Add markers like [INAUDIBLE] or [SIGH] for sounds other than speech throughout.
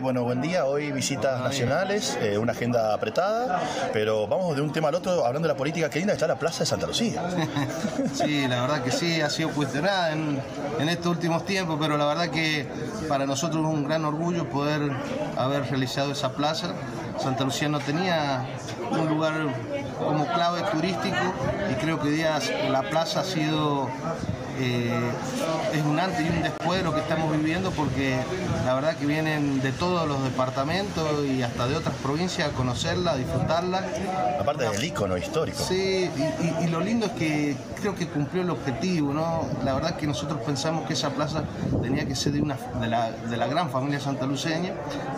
Bueno, buen día. Hoy visitas nacionales, eh, una agenda apretada, pero vamos de un tema al otro hablando de la política. Qué linda está la Plaza de Santa Lucía. [LAUGHS] sí, la verdad que sí, ha sido cuestionada en, estos últimos tiempos, pero la verdad que para nosotros es un gran orgullo poder haber realizado esa plaza. Santa Lucía no tenía un lugar como clave turístico y creo que hoy día la plaza ha sido eh, es un antes y un después de lo que estamos viviendo porque la verdad que vienen de todos los departamentos y hasta de otras provincias a conocerla, a disfrutarla. Aparte del icono histórico. Sí, y, lo lindo es que creo que cumplió el objetivo, ¿no? La verdad que nosotros pensamos que esa plaza tenía que ser de, una, de, la, de la gran familia santaluceña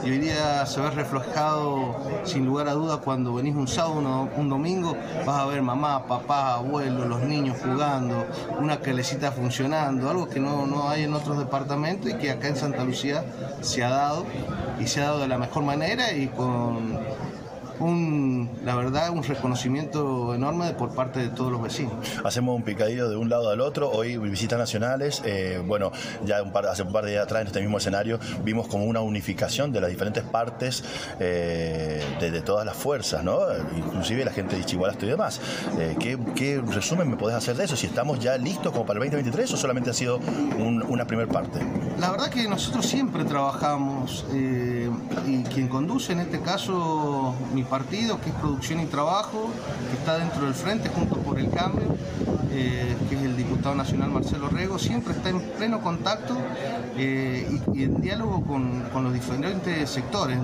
y hoy día se ve reflejado sin lugar a dudas cuando venís un sábado, un domingo, vas a ver mamá, papá, abuelo, los niños jugando, una calecita funcionando, algo que no, no hay en otros departamentos y que acá en Santa Lucía se ha dado y se ha dado de la mejor manera y con un, la verdad, un reconocimiento enorme por parte de todos los vecinos. Hacemos un picadillo de un lado al otro, hoy visitas nacionales, eh, bueno, ya un par, hace un par de días atrás en este mismo escenario vimos como una unificación de las diferentes partes eh, de, todas las fuerzas, ¿no? Inclusive la gente de Chihuahua y demás. Eh, ¿qué, resumen me podés hacer de eso? Si estamos ya listos como para el 2023 o solamente ha sido una primera parte. La verdad que nosotros siempre trabajamos y quien conduce en este caso mi partido, que es Producción y Trabajo, que está dentro del Frente junto por el Cambio, eh, que es el diputado nacional Marcelo Rego, siempre está en pleno contacto eh, y, en diálogo con, los diferentes sectores,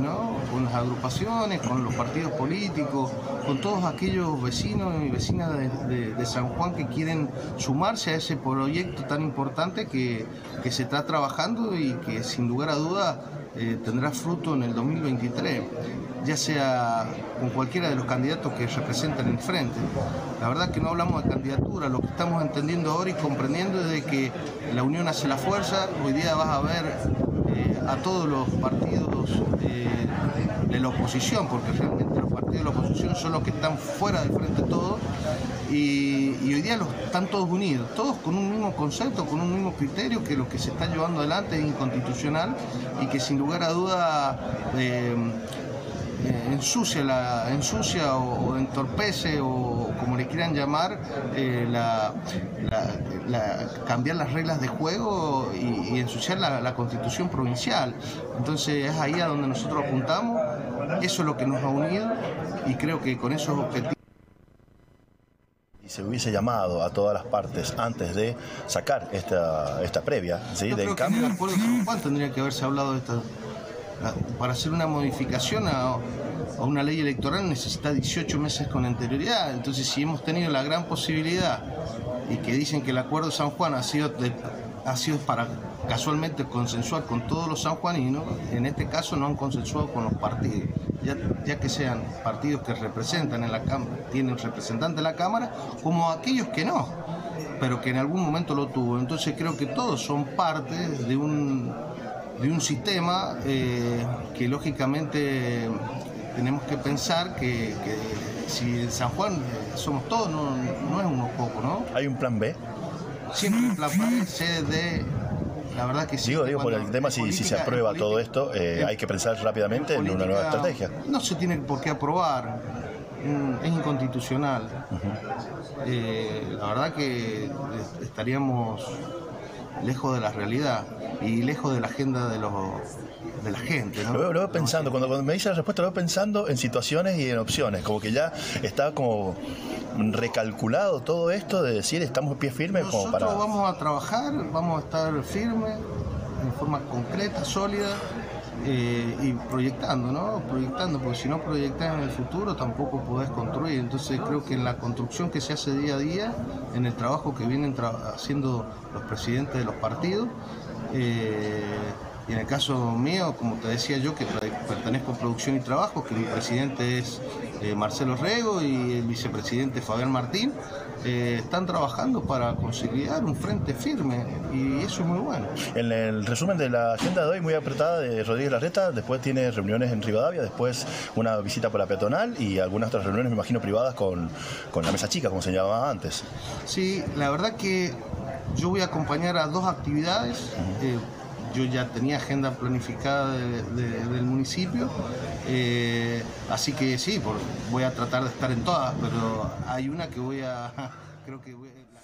con las agrupaciones, con los partidos políticos, con todos aquellos vecinos y vecinas de, San Juan que quieren sumarse a ese proyecto tan importante que, que se está trabajando y que sin lugar a dudas eh, tendrá fruto en el 2023, ya sea con cualquiera de los candidatos que representan el frente. La verdad que no hablamos de candidatura, lo que estamos entendiendo ahora y comprendiendo es de que la unión hace la fuerza, hoy día vas a ver eh, a todos los partidos eh, de la oposición, porque realmente partidos de la oposición son los que están fuera del frente todo, y, hoy día los, están todos unidos, todos con un mismo concepto, con un mismo criterio, que lo que se está llevando adelante es inconstitucional y que sin lugar a duda eh, eh, ensucia, la, ensucia o, entorpece o como le quieran llamar, eh, la, cambiar las reglas de juego y, ensuciar la, constitución provincial. Entonces es ahí a donde nosotros apuntamos, eso es lo que nos ha unido y creo que con esos objetivos y se hubiese llamado a todas las partes antes de sacar esta, esta previa ¿sí? del cambio. Que tendría que haberse hablado de esta para hacer una modificación a, una ley electoral necesita 18 meses con anterioridad. Entonces, si hemos tenido la gran posibilidad y que dicen que el acuerdo de San Juan ha sido, ha sido para casualmente consensuar con todos los sanjuaninos, en este caso no han consensuado con los partidos, ya, que sean partidos que representan en la Cámara, tienen representante en la Cámara, como aquellos que no, pero que en algún momento lo tuvo. Entonces creo que todos son parte de un de un sistema eh, que lógicamente tenemos que pensar que, si en San Juan eh, somos todos, no, es unos pocos, ¿no? ¿Hay un plan B? Siempre C, D, la verdad que sí. Digo, digo por el tema, si, se aprueba todo esto, eh, hay que pensar rápidamente en una nueva estrategia. No se tiene por qué aprobar, mm, es inconstitucional. la verdad que estaríamos lejos de la realidad y lejos de la agenda de los de la gente. ¿no? Lo, veo, pensando, cuando, cuando, me dice la respuesta, lo veo pensando en situaciones y en opciones, como que ya está como recalculado todo esto de decir estamos pie firme como para... vamos a trabajar, vamos a estar firmes, en forma concreta, sólida, eh, y proyectando, ¿no? Proyectando, porque si no proyectas en el futuro tampoco podés construir. Entonces creo que en la construcción que se hace día a día, en el trabajo que vienen haciendo los presidentes de los partidos, eh, y en el caso mío, como te decía yo, que pertenezco a Producción y Trabajo, que mi presidente es eh, Marcelo Rego y el vicepresidente Fabián Martín, eh, están trabajando para conciliar un frente firme y eso es muy bueno. En el resumen de la agenda de hoy, muy apretada de Rodríguez Larreta, después tiene reuniones en Rivadavia, después una visita por la peatonal y algunas otras reuniones, me imagino, privadas con, la mesa chica, como se llamaba antes. Sí, la verdad que yo voy a acompañar a dos actividades yo ya tenía agenda planificada de, municipio. Eh, así que sí, voy a tratar de estar en todas, pero hay una que voy a... [LAUGHS] Creo que voy a